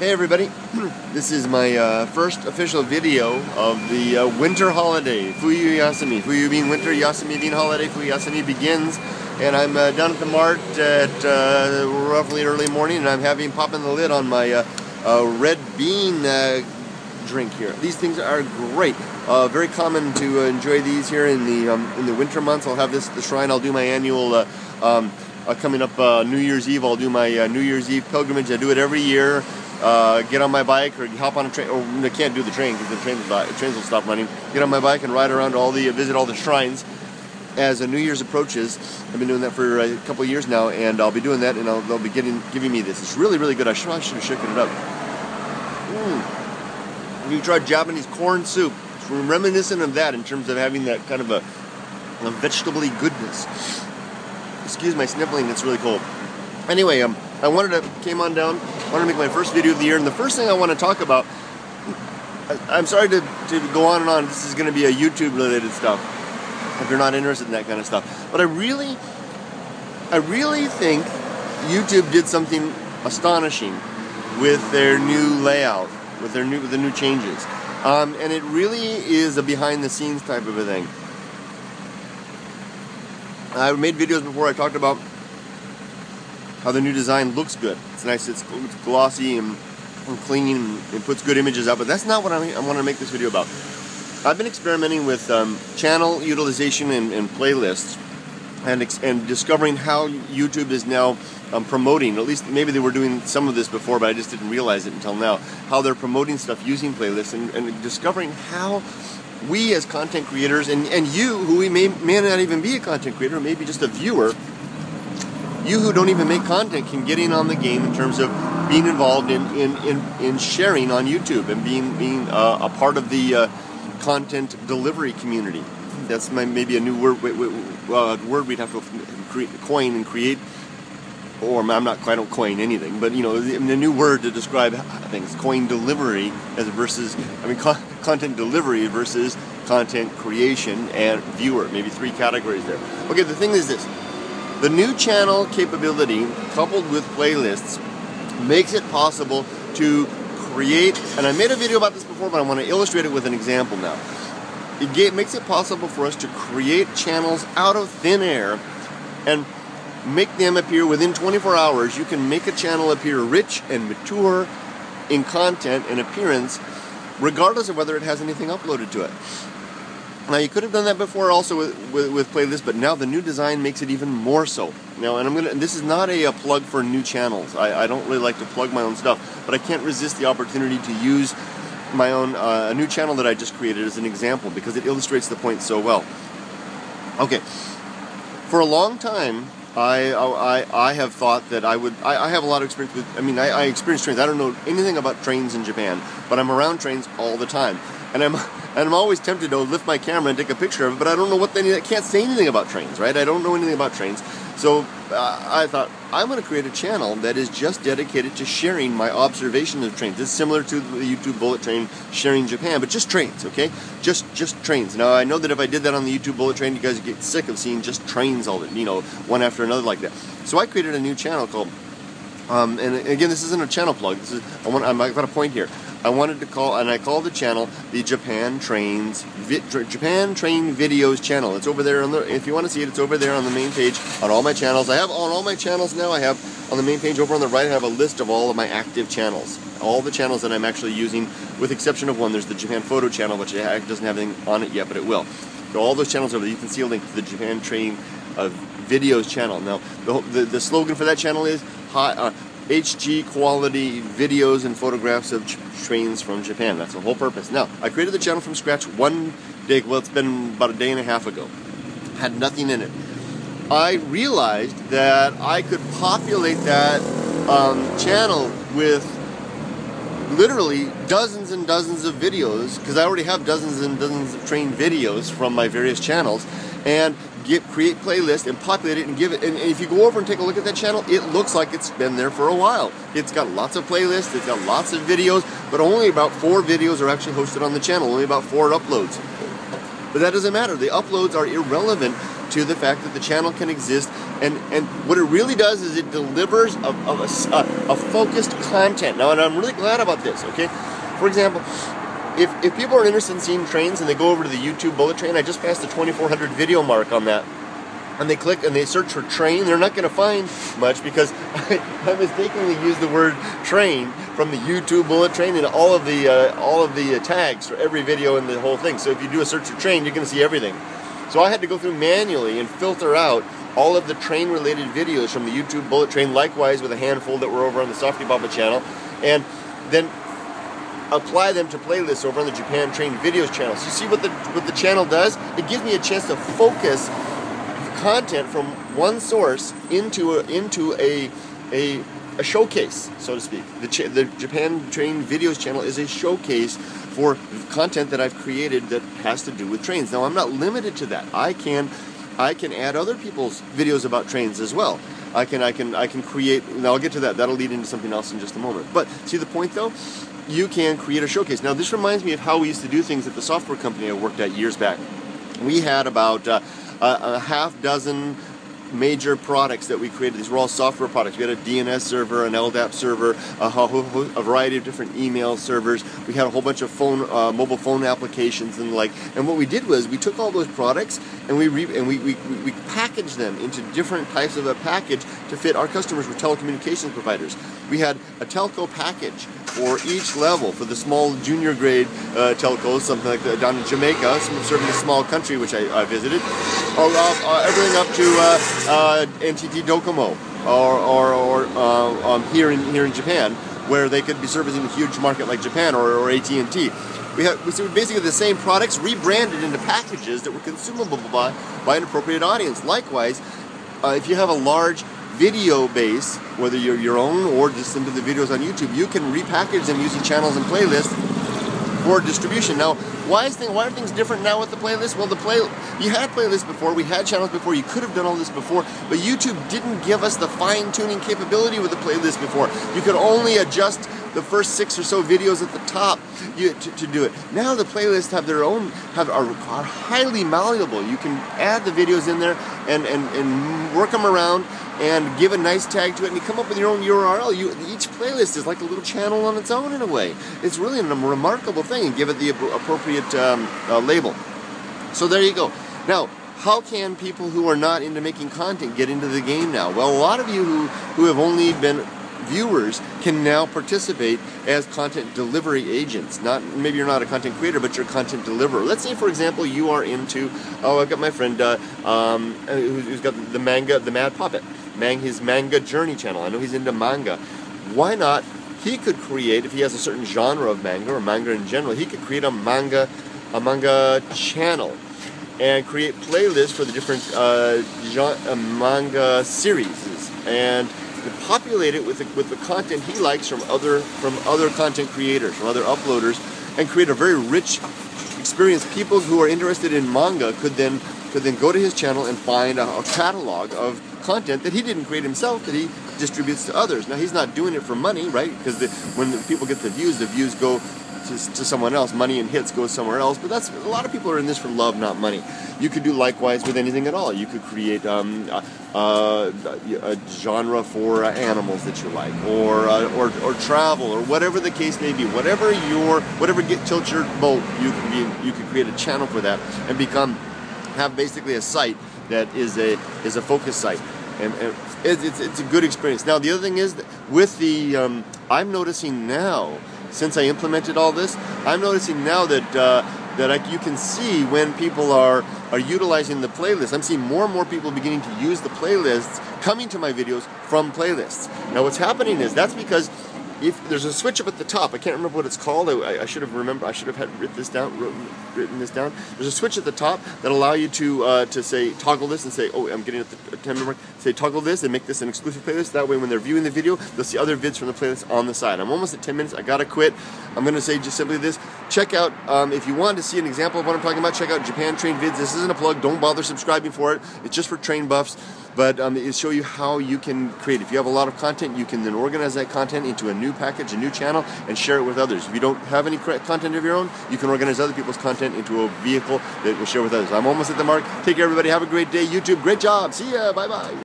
Hey everybody, this is my uh, first official video of the uh, winter holiday, Fuyu Yasumi. Fuyu being winter, Yasumi being holiday, Fuyu Yasumi begins. And I'm uh, down at the mart at uh, roughly early morning and I'm having popping the lid on my uh, uh, red bean drink here. These things are great. very common to enjoy these here in the um, in the winter months. I'll have this at the shrine. I'll do my annual um, coming up New Year's Eve. I'll do my New Year's Eve pilgrimage. I do it every year uh, get on my bike or hop on a train. Or I can't do the train because the trains, the trains will stop running. Get on my bike and ride around all the visit all the shrines. As a New Year's approaches, I've been doing that for a couple years now, and I'll be doing that, and I'll, they'll be getting giving me this. It's really, really good. I should, I should have shaken it up. Mm. You tried Japanese corn soup. It's reminiscent of that in terms of having that kind of a, a vegetably goodness. Excuse my sniffling. It's really cold. Anyway, um, I wanted to came on down I want to make my first video of the year, and the first thing I want to talk about, I'm sorry to, to go on and on, this is going to be a YouTube related stuff, if you're not interested in that kind of stuff. But I really, I really think YouTube did something astonishing with their new layout, with their new, with the new changes. Um, and it really is a behind the scenes type of a thing. I've made videos before I talked about how the new design looks good. It's nice, it's, it's glossy and, and clean and it puts good images out, but that's not what I, I want to make this video about. I've been experimenting with um, channel utilization and, and playlists and, and discovering how YouTube is now um, promoting, at least maybe they were doing some of this before, but I just didn't realize it until now, how they're promoting stuff using playlists and, and discovering how we as content creators and, and you who we may, may not even be a content creator, maybe just a viewer, you who don't even make content can get in on the game in terms of being involved in, in, in, in sharing on YouTube and being, being uh, a part of the uh, content delivery community. That's my, maybe a new word, uh, word we'd have to create, coin and create. Or I'm not quite don't coin anything, but you know, the, new word to describe things: coin delivery as versus, I mean, co- content delivery versus content creation and viewer. Maybe three categories there. Okay, the thing is this: the new channel capability, coupled with playlists, makes it possible to create, and I made a video about this before, but I want to illustrate it with an example now. It makes it possible for us to create channels out of thin air and make them appear within 24 hours. You can make a channel appear rich and mature in content and appearance, regardless of whether it has anything uploaded to it. Now you could have done that before also with, with, with, playlists, but now the new design makes it even more so. Now, and I'm gonna. This is not a, a plug for new channels. I, I, don't really like to plug my own stuff, but I can't resist the opportunity to use my own uh, a new channel that I just created as an example because it illustrates the point so well. Okay, for a long time, I, I, I have thought that I would. I, I have a lot of experience with. I mean, I, I experience trains. I don't know anything about trains in Japan, but I'm around trains all the time and I'm and I'm always tempted to lift my camera and take a picture of it, but I don't know what they I can't say anything about trains, right? I don't know anything about trains. So uh, I thought I'm going to create a channel that is just dedicated to sharing my observations of trains. It's similar to the YouTube Bullet Train sharing Japan, but just trains, okay? Just just trains. Now I know that if I did that on the YouTube Bullet Train, you guys get sick of seeing just trains all the you know one after another like that. So I created a new channel called. Um, and again, this isn't a channel plug. This is I want, I've got a point here. I wanted to call, and I called the channel the Japan Trains Vi- Japan Train Videos channel. It's over there on the. If you want to see it, it's over there on the main page on all my channels. I have on all my channels now. I have on the main page over on the right. I have a list of all of my active channels, all the channels that I'm actually using, with exception of one. There's the Japan Photo channel, which doesn't have anything on it yet, but it will. So all those channels over there. You can see a link to the Japan Train uh, Videos channel. Now the, the, the slogan for that channel is high. Uh, HG quality videos and photographs of trains from Japan. That's the whole purpose. Now, I created the channel from scratch one day, well, it's been about a day and a half ago. Had nothing in it. I realized that I could populate that um, channel with literally dozens and dozens of videos because I already have dozens and dozens of train videos from my various channels and get create playlist and populate it and give it. And, and, if you go over and take a look at that channel, it looks like it's been there for a while. It's got lots of playlists, it's got lots of videos, but only about four videos are actually hosted on the channel. Only about four uploads. But that doesn't matter. The uploads are irrelevant to the fact that the channel can exist. And, and what it really does is it delivers a, a, a, a focused content. Now, and I'm really glad about this, okay? For example, if, if people are interested in seeing trains and they go over to the YouTube bullet train, I just passed the 2400 video mark on that and they click and they search for train, they're not going to find much because I, I, mistakenly used the word train from the YouTube bullet train in all of the uh, all of the uh, tags for every video in the whole thing. So if you do a search for train, you're going to see everything. So I had to go through manually and filter out all of the train related videos from the YouTube bullet train, likewise with a handful that were over on the Softy Papa channel, and then apply them to playlists over on the Japan Train Videos channel. So you see what the what the channel does? It gives me a chance to focus content from one source into a, into a, a, a showcase, so to speak. The, cha- the Japan Train Videos channel is a showcase for content that I've created that has to do with trains. Now I'm not limited to that. I can I can add other people's videos about trains as well. I can I can I can create. Now I'll get to that. That'll lead into something else in just a moment. But see the point though. You can create a showcase. Now, this reminds me of how we used to do things at the software company I worked at years back. We had about uh, a, a half dozen major products that we created. These were all software products. We had a DNS server, an LDAP server, a, a variety of different email servers. We had a whole bunch of phone, uh, mobile phone applications and like. And what we did was we took all those products and we re- and we, we, we packaged them into different types of a package to fit our customers with telecommunications providers. We had a telco package for each level for the small junior grade uh, telcos, something like that down in Jamaica, serving a small country which I, I visited, or uh, everything up to uh, uh NTT Docomo or, or, or uh, um, here in here in Japan, where they could be servicing a huge market like Japan or, or AT&T. We have we basically the same products rebranded into packages that were consumable by, by an appropriate audience. Likewise, uh, if you have a large video base, whether you're your own or just into the videos on YouTube, you can repackage them using channels and playlists for distribution. Now, why is thing, why are things different now with the playlist? Well, the play you had playlists before, we had channels before, you could have done all this before, but YouTube didn't give us the fine tuning capability with the playlist before. You could only adjust the first six or so videos at the top you, to, to, do it. Now the playlists have their own, have are, are highly malleable. You can add the videos in there and, and, and work them around and give a nice tag to it, and you come up with your own URL. You, each playlist is like a little channel on its own in a way. It's really a remarkable thing, and give it the appropriate um, uh, label. So there you go. Now, how can people who are not into making content get into the game now? Well, a lot of you who, who have only been viewers can now participate as content delivery agents. Not maybe you're not a content creator, but you're a content deliverer. Let's say, for example, you are into. Oh, I've got my friend uh, um, who's got the manga, the Mad Puppet, mang his manga journey channel. I know he's into manga. Why not? He could create if he has a certain genre of manga or manga in general. He could create a manga, a manga channel and create playlists for the different uh, genre, uh, manga series and populate it with the, with the content he likes from other from other content creators, from other uploaders, and create a very rich experience. People who are interested in manga could then could then go to his channel and find a, a catalog of content that he didn't create himself that he distributes to others. Now he's not doing it for money, right? Because when the people get the views, the views go to, to someone else. Money and hits go somewhere else. But that's a lot of people are in this for love, not money. You could do likewise with anything at all. You could create um, a, a, genre for uh, animals that you like, or, uh, or or travel, or whatever the case may be. Whatever your whatever get tilt your boat, you can be you can create a channel for that and become have basically a site that is a is a focus site. And, and it's, it's, it's, a good experience. Now the other thing is with the um, I'm noticing now since I implemented all this, I'm noticing now that uh, that I, you can see when people are are utilizing the playlist. I'm seeing more and more people beginning to use the playlists coming to my videos from playlists. Now, what's happening is that's because if there's a switch up at the top, I can't remember what it's called. I, I should have remembered. I should have had written this down. Written, written this down. There's a switch at the top that allow you to uh, to say toggle this and say, oh, I'm getting at the 10 minute mark. Say toggle this and make this an exclusive playlist. That way, when they're viewing the video, they'll see other vids from the playlist on the side. I'm almost at 10 minutes. I gotta quit. I'm gonna say just simply this: check out um, if you want to see an example of what I'm talking about. Check out Japan Train Vids. This isn't a plug. Don't bother subscribing for it. It's just for train buffs. But um, it show you how you can create. If you have a lot of content, you can then organize that content into a new package, a new channel, and share it with others. If you don't have any content of your own, you can organize other people's content into a vehicle that will share with others. I'm almost at the mark. Take care, everybody. Have a great day. YouTube, great job. See ya. Bye bye.